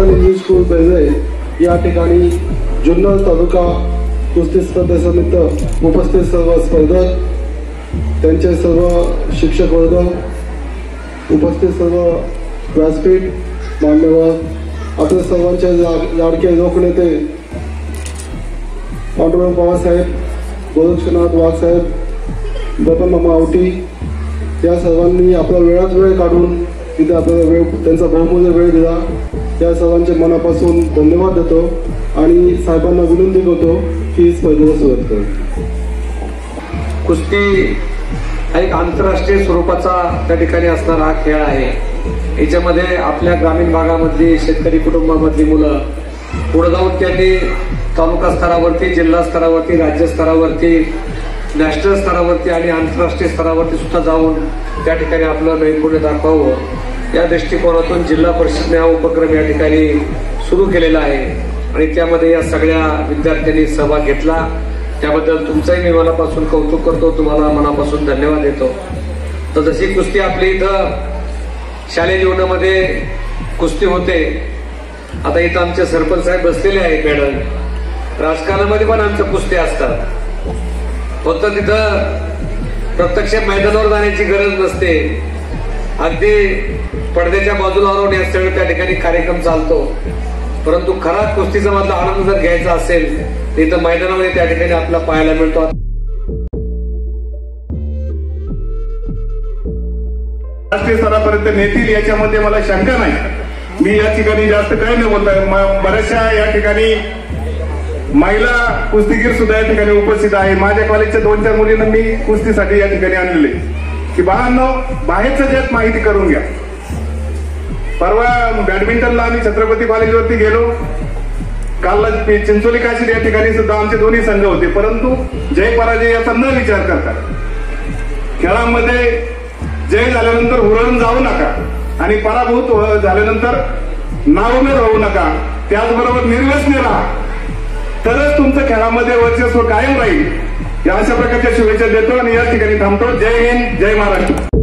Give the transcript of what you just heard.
School बेजे या ठिकाणी जुन्नर तालुका कुस्ती स्पर्धेनिमित्त उपस्थित सर्व स्पर्धक त्यांचे सर्व शिक्षक वर्ग उपस्थित सर्व व्यासपीठ मान्यवर आपल्या सर्वांचे लाडके लोकनेते पांडुरंग पवारसाहेब गोरक्षनाथ वाघसाहेब बपन मामा आवटी या सर्वांनी आपला वेळात वेळ काढून तिथे आपल्याला वेळ त्यांचा बहुमूल्य वेळ दिला. या सर्वांचे मनापासून धन्यवाद देतो आणि साहेबांना विनंती करतो की ही स्पर्धेला सुरुवात करू. कुस्ती हा एक आंतरराष्ट्रीय स्वरूपाचा त्या ठिकाणी असणारा हा खेळ आहे. याच्यामध्ये आपल्या ग्रामीण भागामधली शेतकरी कुटुंबामधली मुलं पुढे जाऊन त्यांनी तालुका स्तरावरती जिल्हा स्तरावरती राज्य स्तरावरती नॅशनल स्तरावरती आणि आंतरराष्ट्रीय स्तरावरती सुद्धा जाऊन त्या ठिकाणी आपलं नैपुण्य दाखवावं. या दृष्टिकोनातून जिल्हा परिषदने हा उपक्रम या ठिकाणी सुरू केलेला आहे. आणि त्यामध्ये या सगळ्या विद्यार्थ्यांनी सहभाग घेतला. त्याबद्दल तुमचंही मी मनापासून कौतुक करतो. तुम्हाला मनापासून धन्यवाद देतो. तर जशी कुस्ती आपली इथं शालेय जीवनामध्ये कुस्ती होते. आता इथं आमचे सरपंच साहेब बसलेले आहेत मॅडम. राजकारणामध्ये पण आमच्या कुस्ती असतात. फक्त तिथं प्रत्यक्ष मैदानावर जाण्याची गरज नसते. अगदी पडद्याच्या बाजूला राहून या सगळं त्या ठिकाणी कार्यक्रम चालतो. परंतु खरा कुस्तीचा मधला आनंद जर घ्यायचा असेल तर मैदानामध्ये त्या ठिकाणी आपला पाहायला मिळतो. राष्ट्रीय स्तरापर्यंत नेतील याच्यामध्ये मला शंका नाही. मी या ठिकाणी जास्त काय नाही बोलत बऱ्याचशा या ठिकाणी महिला कुस्तीगीर सुद्धा या ठिकाणी उपस्थित आहे. माझ्या कॉलेजच्या दोन चार मुलींना मी कुस्तीसाठी या ठिकाणी आणलेले. की बाळांनो बाहेरचं जग माहिती करून घ्या. परवा बॅडमिंटनला आम्ही छत्रपती कॉलेजवरती गेलो. काल चिंचोली काशीद या ठिकाणी सुद्धा आमचे दोन्ही संघ होते. परंतु जय पराजय याचा न विचार करता खेळामध्ये जय झाल्यानंतर हुरळून जाऊ नका आणि पराभूत हो- झाल्यानंतर नावमेद होऊ नका. त्याचबरोबर निर्व्यसनी राहा. तरच तुमचं खेळामध्ये वर्चस्व कायम राहील. या अशा प्रकारच्या शुभेच्छा देतो आणि या ठिकाणी थांबतो. जय हिंद जय महाराष्ट्र.